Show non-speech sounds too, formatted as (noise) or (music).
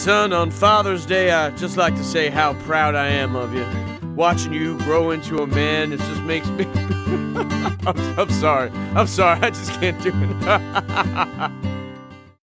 Son, on Father's Day, I'd just like to say how proud I am of you. Watching you grow into a man, it just makes me. (laughs) I'm, I'm sorry. I'm sorry. I just can't do it. (laughs)